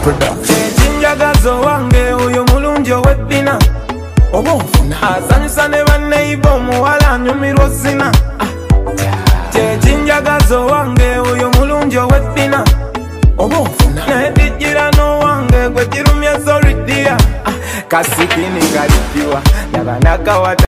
ekinjagazo wange oyo mulungi owebbina oba onfuna asanyusa ne banneiba omuwala anyumirwa ozina kyekinjagazo ah. wange oyo mulungi owebbina oba onfuna naye bijirano wange gwe kirumyaza oridiya ah. kasikini galidiwa yabanakawata